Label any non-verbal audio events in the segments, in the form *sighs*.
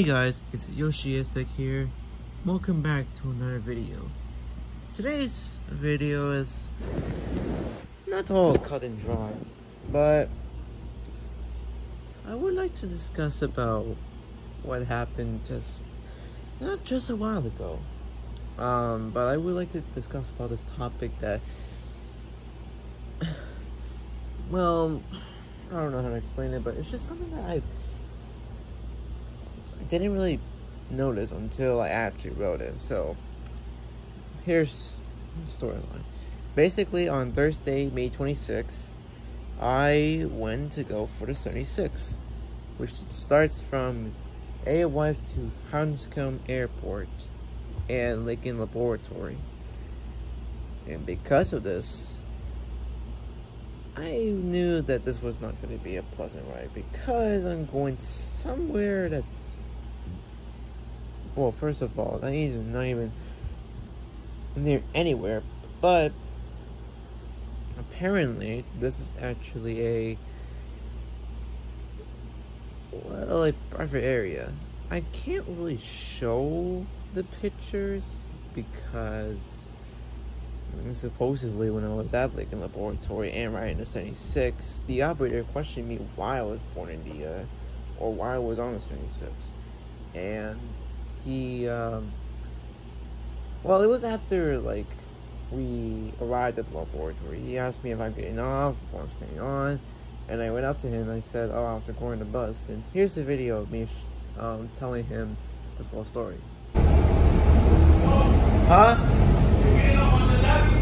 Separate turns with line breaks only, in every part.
Hey guys, it's Yoshiistic here. Welcome back to another video. Today's video is not all cut and dry, but I would like to discuss about what happened just not just a while ago. Um, but I would like to discuss about this topic that *sighs* well, I don't know how to explain it, but it's just something that I didn't really notice until I actually wrote it. So here's the storyline. Basically, on Thursday, May 26th, I went to go for the 76, which starts from Alewife to Hanscom Airport and Lincoln Laboratory. And because of this, I knew that this was not going to be a pleasant ride because I'm going somewhere that's well, first of all, not even not even near anywhere, but apparently this is actually a well a private area. I can't really show the pictures because supposedly when I was at Lincoln Laboratory and riding the 76, the operator questioned me why I was born in the uh, or why I was on the 76. And he um, well it was after like we arrived at the laboratory he asked me if i'm getting off or i'm staying on and i went up to him and i said oh i was recording the bus and here's the video of me um, telling him the full story huh Get off on the left!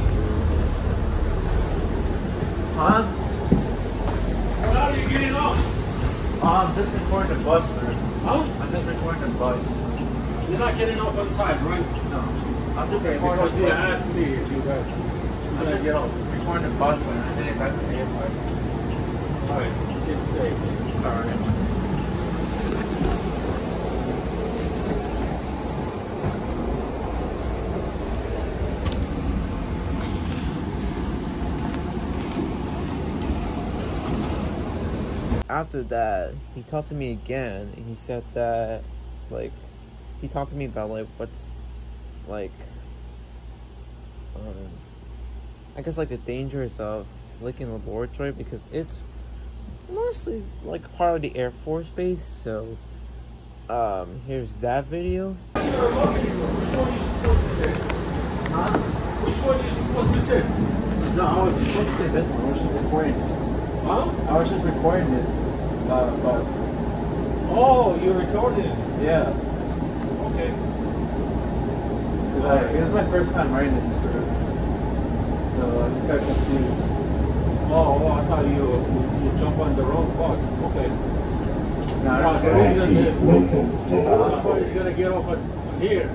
huh
What are you getting off?
oh, i'm just recording the bus man
Huh?
i'm just recording the bus
You're not getting off on time, right?
no i'm just
Okay,
recording
because you asked me if you guys.
I'm
gonna
just
get off.
recording the bus when I headed back to the airport.
Alright, you can stay.
Alright. After that, he talked to me again, and he said that, like, he talked to me about like what's, like, um, I guess like the dangers of Lincoln Laboratory because it's mostly like part of the Air Force base. So, um, here's that video.
Which one you supposed to take? Which one you supposed to take?
No, I was supposed to take this one. I was just recording.
Huh?
I was just recording this uh, bus.
Oh, you recorded it. Okay.
like, this is my first time writing this script, so I just got confused.
Oh, well, I thought you you jump on the wrong bus. Okay.
No,
Well,
I
the reason if somebody's gonna get off at here,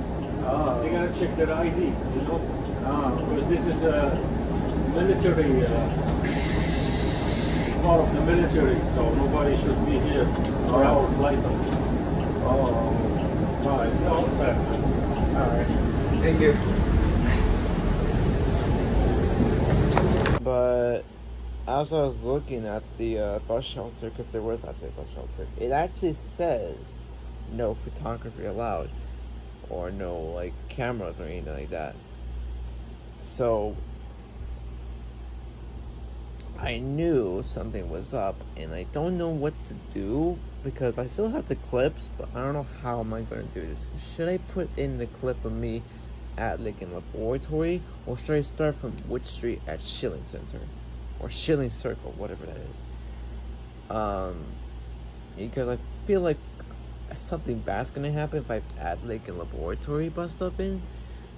Oh,
they gotta check their ID, you know?
oh,
Because this is a military, uh, part of the military, so nobody should be here without license.
oh.
All set.
Alright. Thank you. But as I was looking at the uh, bus shelter, because there was actually a bus shelter, it actually says no photography allowed, or no like cameras or anything like that. So I knew something was up, and I don't know what to do because I still have the clips, but I don't know how am I going to do this. Should I put in the clip of me at Lincoln Laboratory, or should I start from Wood Street at Schilling Center, or Schilling Circle, whatever that is? Um, because I feel like something bad's gonna happen if I add Lincoln Laboratory bust up in.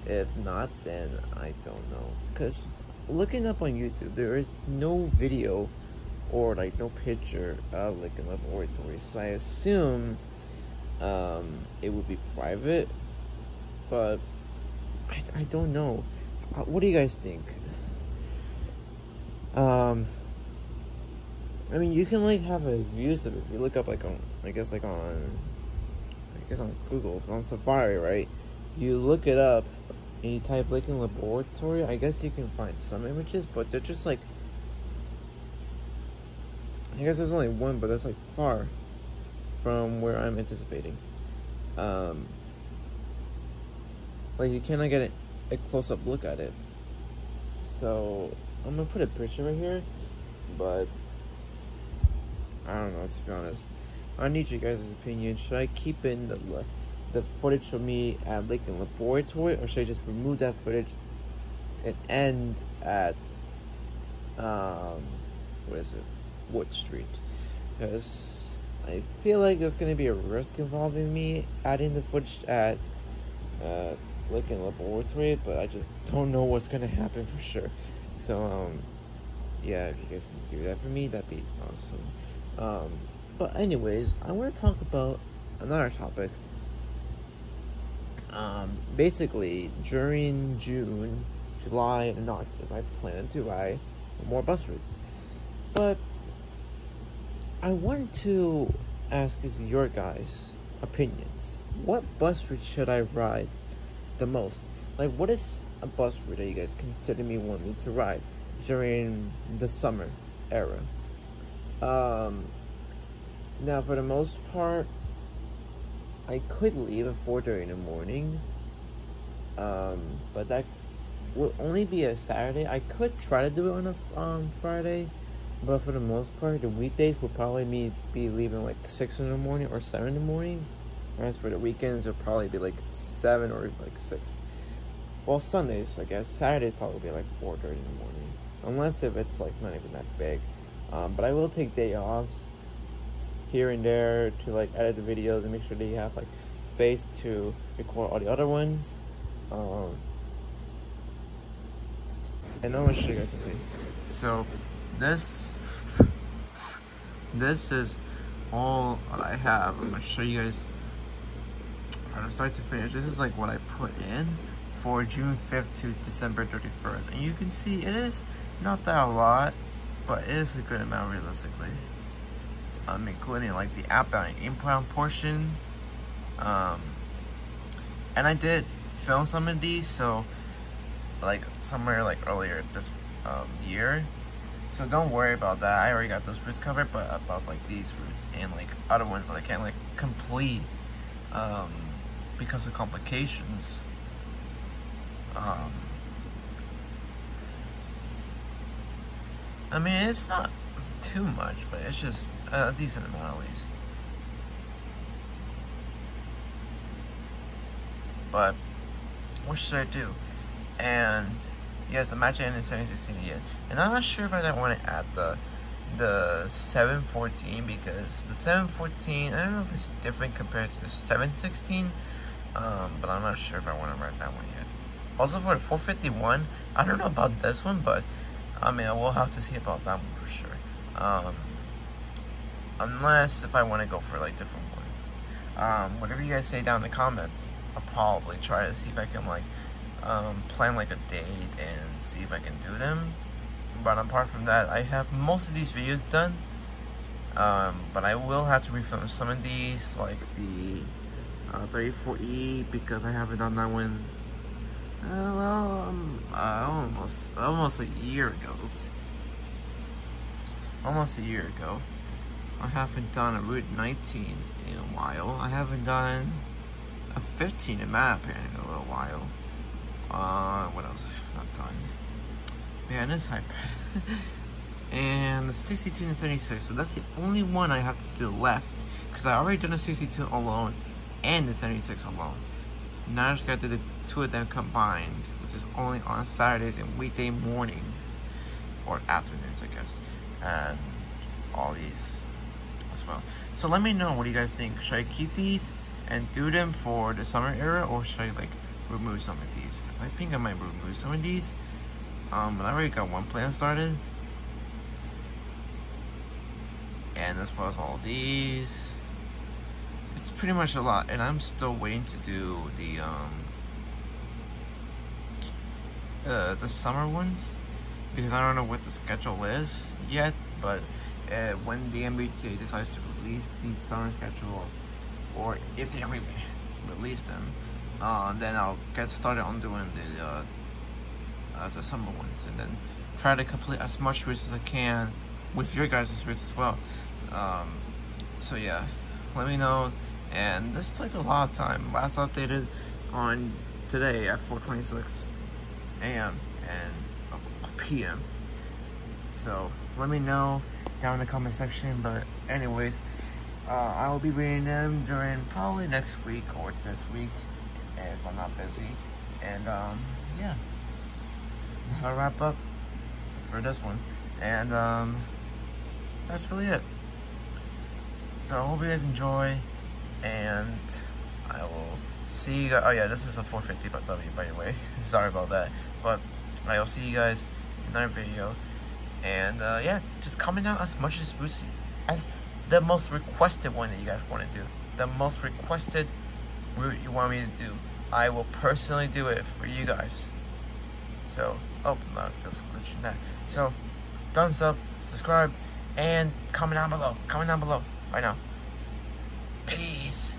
If not, then I don't know. Because looking up on YouTube, there is no video or like no picture of Lincoln Laboratory. So I assume um, it would be private, but I, I don't know. Uh, What do you guys think? Um, I mean, you can like have a views of it if you look up like on, I guess like on, I guess on Google on Safari, right? You look it up and you type Lincoln Laboratory. I guess you can find some images, but they're just like I guess there's only one, but that's like far from where I'm anticipating. Um, like you cannot get a, a close up look at it. So I'm gonna put a picture right here, but I don't know to be honest. I need you guys' opinion. Should I keep in the the footage of me at Lincoln Laboratory, or should I just remove that footage and end at um, what is it, Wood Street? Because I feel like there's gonna be a risk involving me adding the footage at uh, Lincoln Laboratory, but I just don't know what's gonna happen for sure. So um, yeah, if you guys can do that for me, that'd be awesome. Um, but anyways, I want to talk about another topic. Um, basically, during June, July, and August, I plan to ride more bus routes. But I wanted to ask is your guys' opinions. What bus route should I ride the most? Like, what is a bus route that you guys consider me want me to ride during the summer era? Um, now, for the most part, I could leave at 4.30 in the morning. Um, but that would only be a Saturday. I could try to do it on a um, Friday. But for the most part, the weekdays would probably be, be leaving like 6 in the morning or 7 in the morning. Whereas for the weekends, it'll probably be like 7 or like 6. Well, Sundays, I guess. Saturdays probably be like 4.30 in the morning. Unless if it's like not even that big. Um, but I will take day offs here and there to like edit the videos and make sure that you have like space to record all the other ones. Um, and I'm gonna show you guys something. So this this is all I have. I'm gonna show you guys from start to finish. This is like what I put in for June 5th to December 31st. And you can see it is not that a lot, but it is a good amount realistically um, including like the outbound and inbound portions. Um, and I did film some of these, so like somewhere like earlier this um, year. So don't worry about that. I already got those roots covered, but about like these roots and like other ones that I can't like complete um, because of complications. Um, I mean, it's not too much, but it's just a decent amount at least. But what should I do? And yes, imagine in 716 yet. And I'm not sure if I want to add the the 714 because the 714 I don't know if it's different compared to the 716 um, but I'm not sure if I want to write that one yet also for the 451 I don't know about this one but I mean I will have to see about that one for sure um, unless if I want to go for like different ones. Um, whatever you guys say down in the comments, I'll probably try to see if I can like um, plan like a date and see if I can do them. But apart from that, I have most of these videos done. Um, but I will have to refilm some of these, like the uh, 34E, because I haven't done that one. Uh, well, um, uh, almost almost a year ago. Oops almost a year ago. I haven't done a Route 19 in a while. I haven't done a 15 in map in a little while. Uh, what else I not done? Man, this iPad. *laughs* and the 62 and 76. So that's the only one I have to do left. Because I already done the 62 alone and the 76 alone. Now I just got to do the two of them combined, which is only on Saturdays and weekday mornings. Or afternoons, I guess and all these as well. So let me know what do you guys think. Should I keep these and do them for the summer era or should I like remove some of these? Because I think I might remove some of these. Um, but I already got one plan started. And as well as all these. It's pretty much a lot. And I'm still waiting to do the um, uh, the summer ones because I don't know what the schedule is yet, but uh, when the MBTA decides to release these summer schedules, or if they re release them, uh, then I'll get started on doing the uh, uh, the summer ones, and then try to complete as much routes as I can with your guys' routes as well. Um, so yeah, let me know, and this took a lot of time. Last updated on today at 4:26 a.m. and p.m. So let me know down in the comment section. But anyways, uh, I will be reading them during probably next week or this week I'm not busy. And um, yeah, that'll wrap up for this one. And um, that's really it. So I hope you guys enjoy, and I will see you guys. Oh yeah, this is the 450 but W by the way. *laughs* Sorry about that, but I will see you guys in another video. And uh, yeah, just comment out as much as as the most requested one that you guys want to do. The most requested route you want me to do. I will personally do it for you guys. So, oh, no, just glitching that. So, thumbs up, subscribe, and comment down below. Comment down below right now. Peace.